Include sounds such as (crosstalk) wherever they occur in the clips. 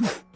Hmph. (laughs)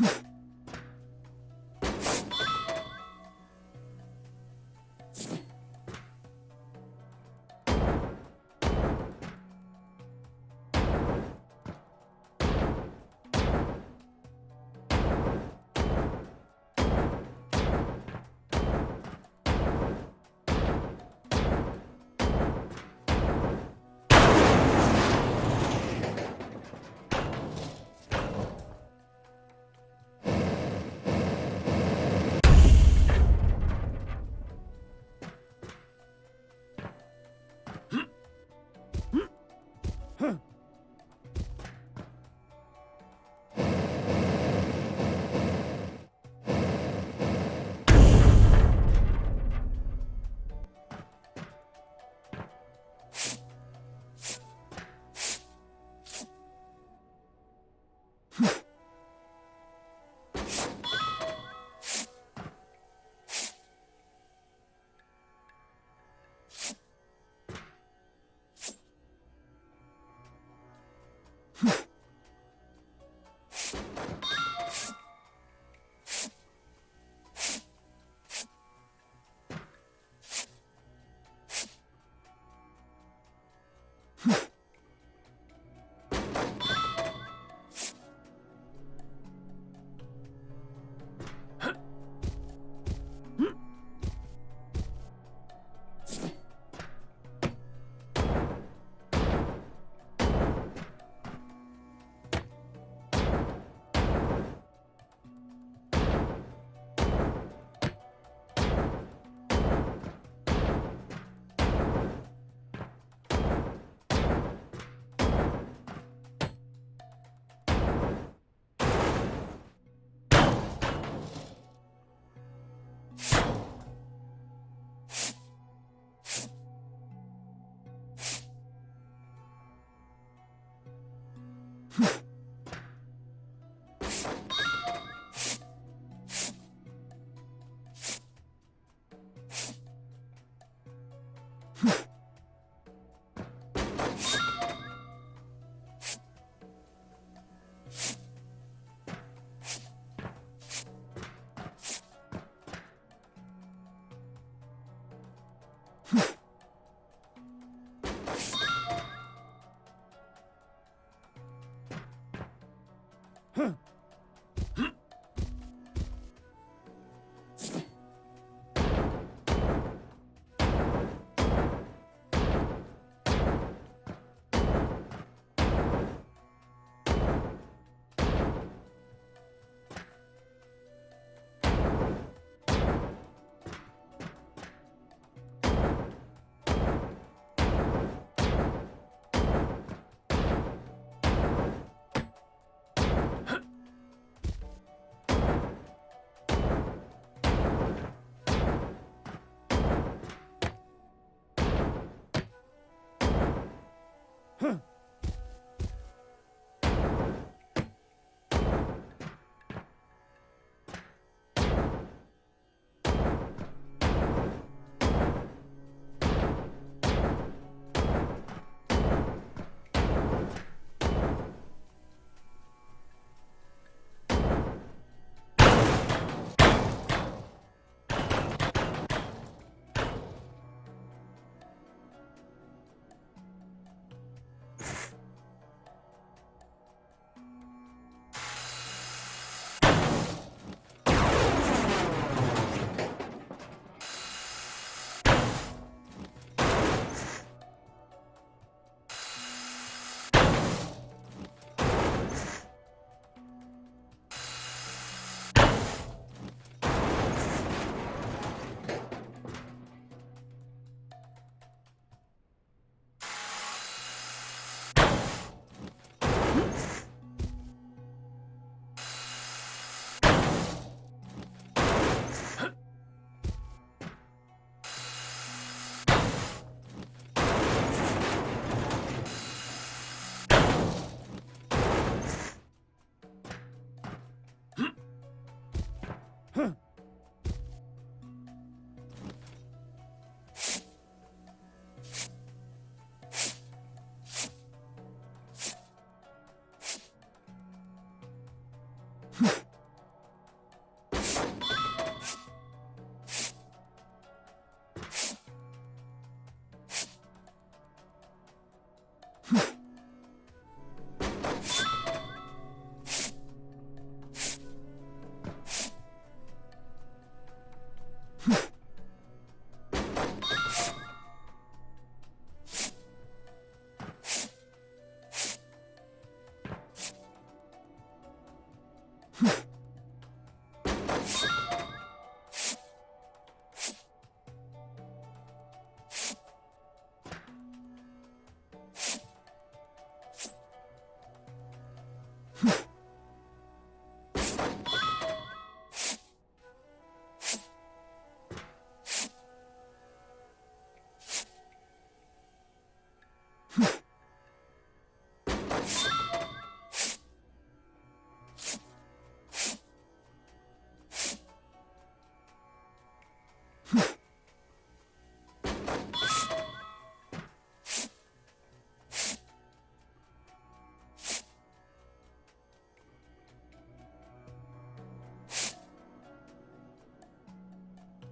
Ha (laughs) Huh.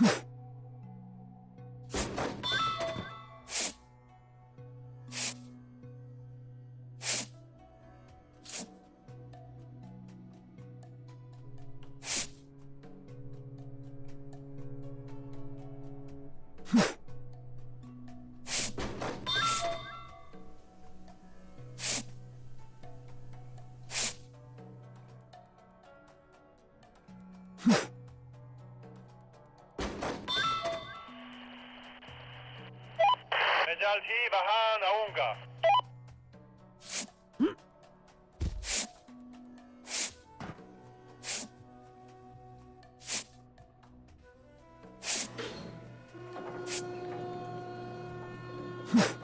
Huh. Mjalji Vahan Aunga. Huh. (laughs)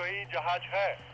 कोई जहाज़ है।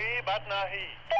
Hey, but not he.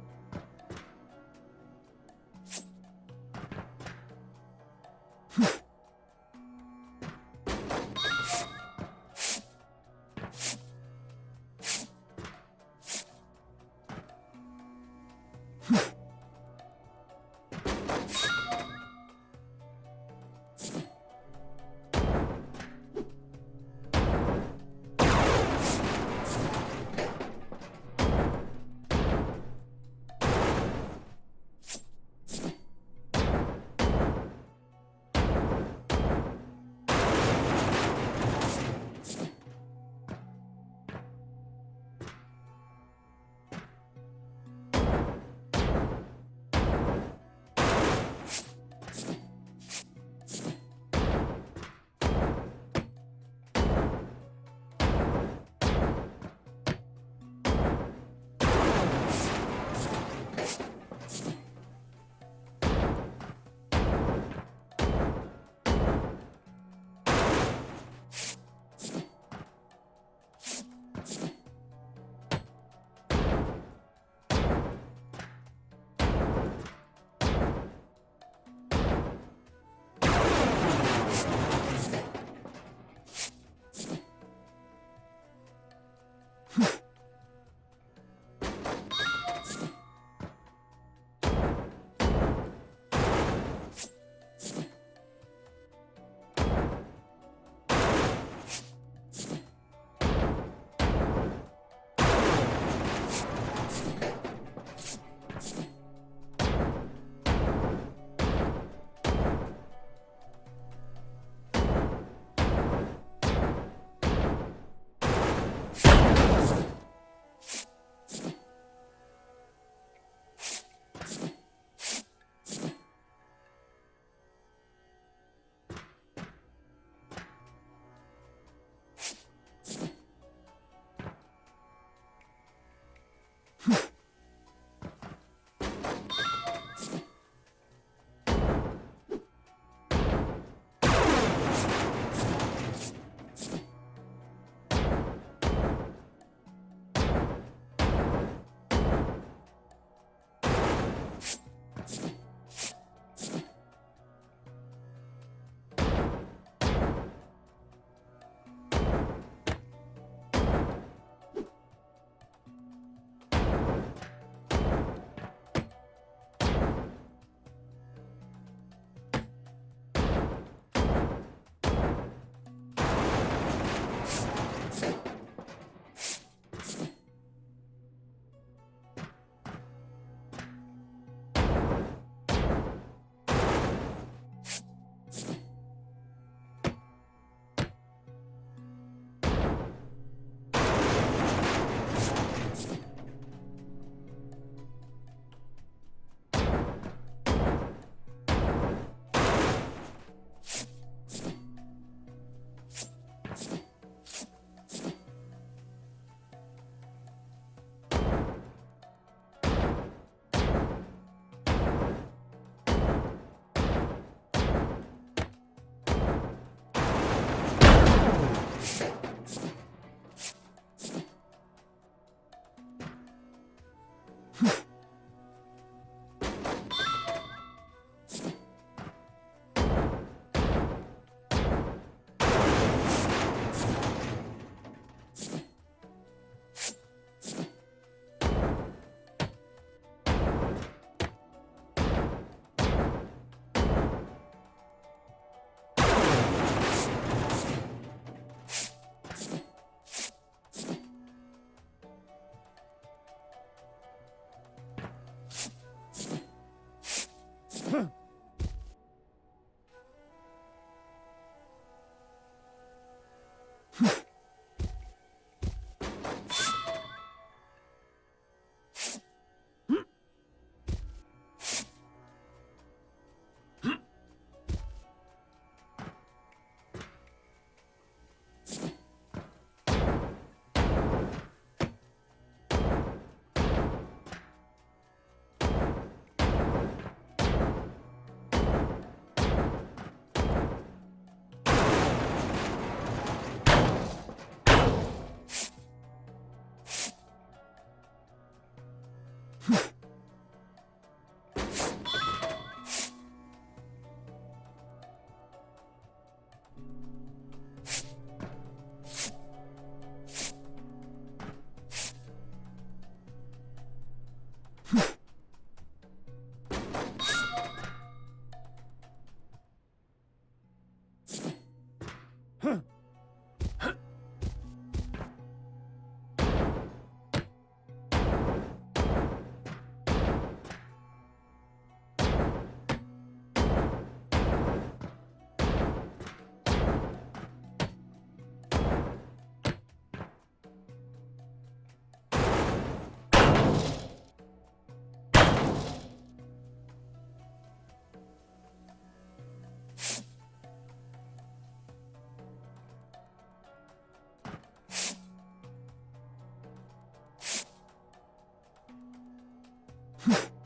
Ha ha ha.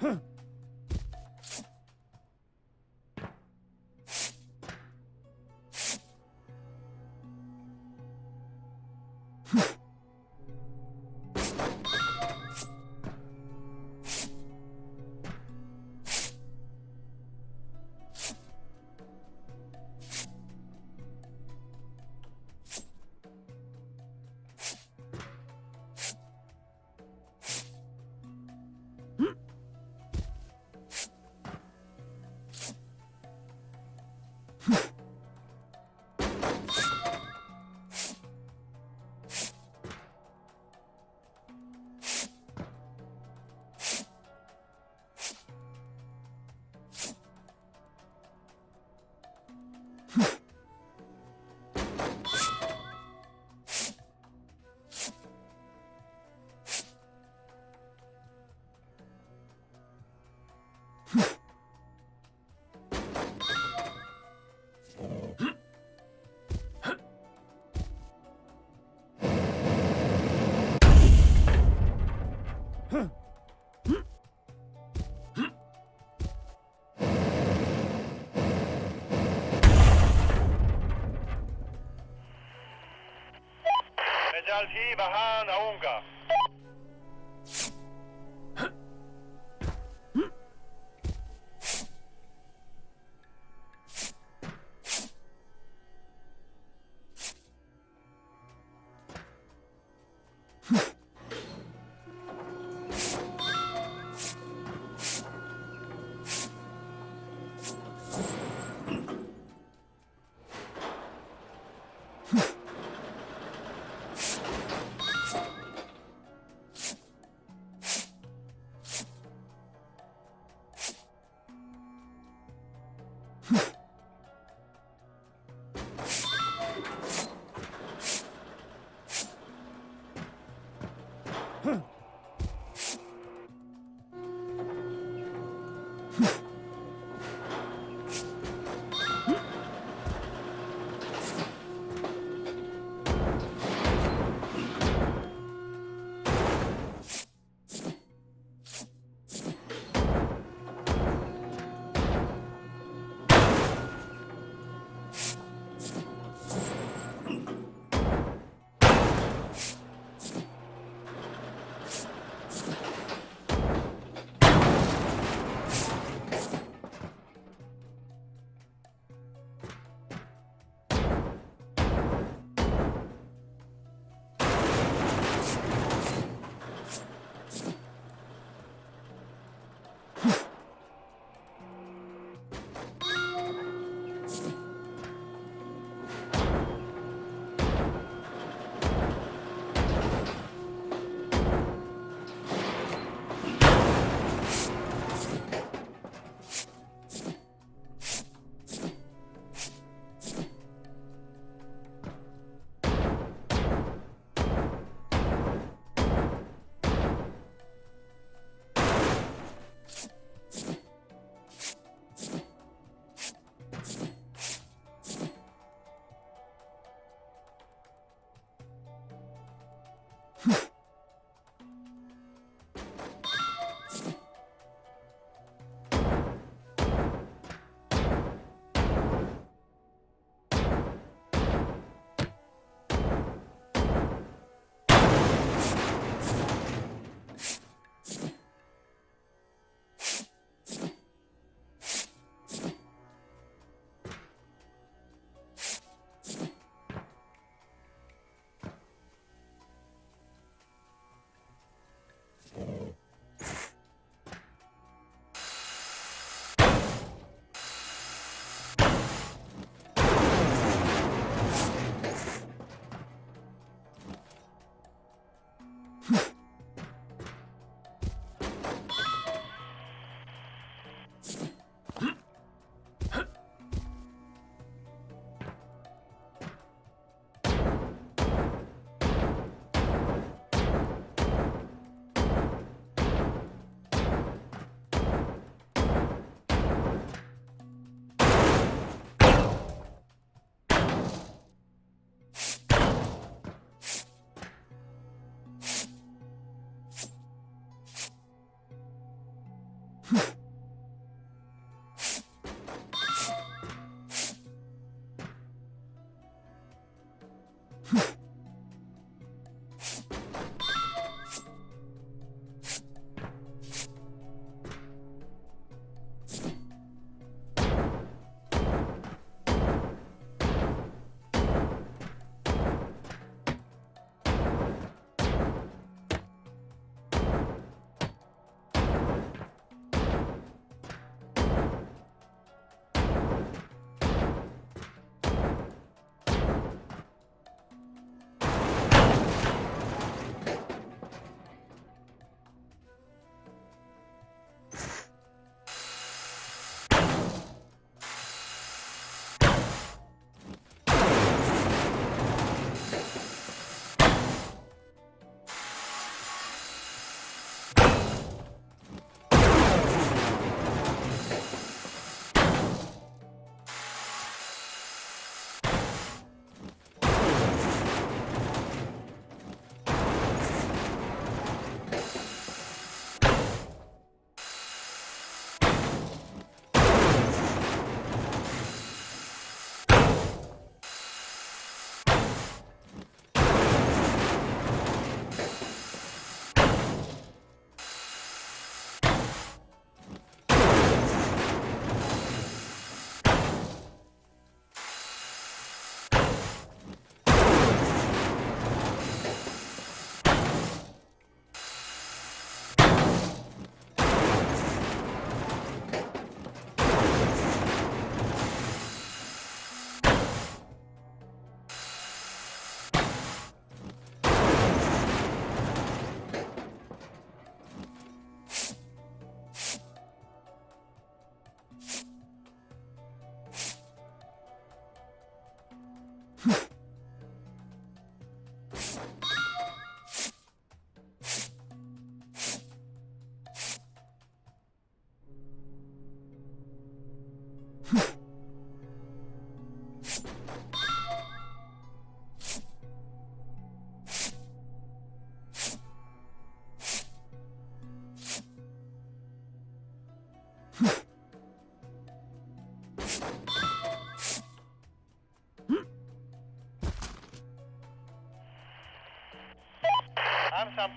Huh. Mejalji Vahan Aunga. Hmph. (laughs) Huh. (laughs) (laughs)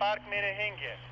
Park में रहेंगे।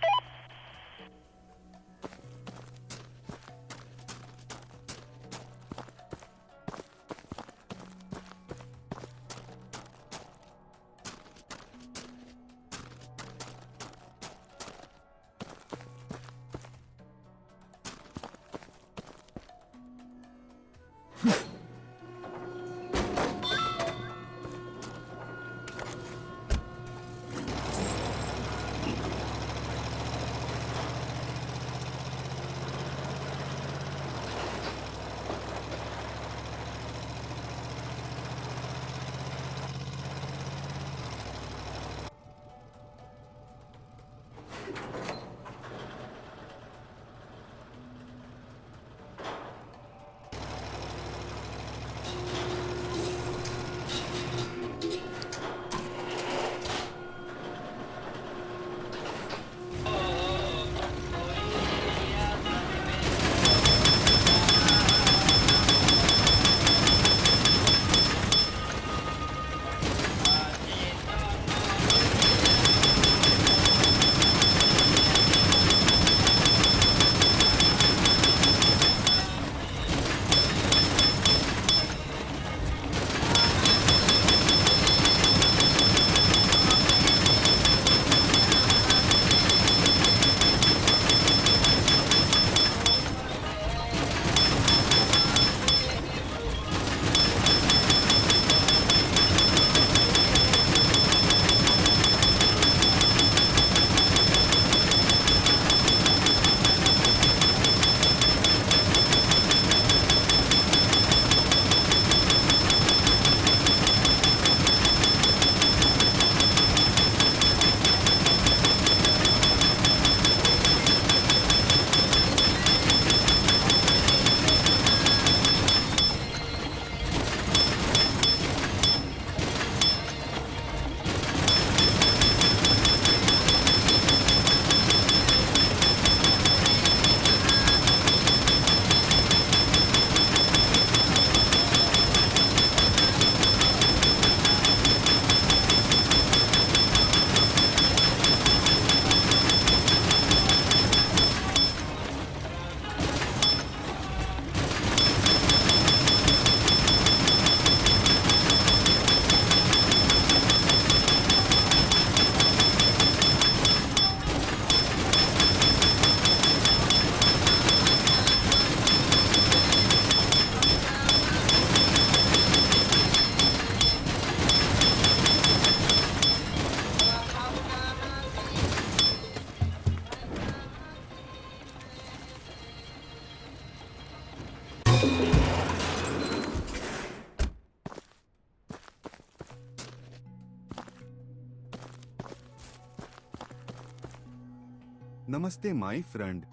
Namaste, my friend.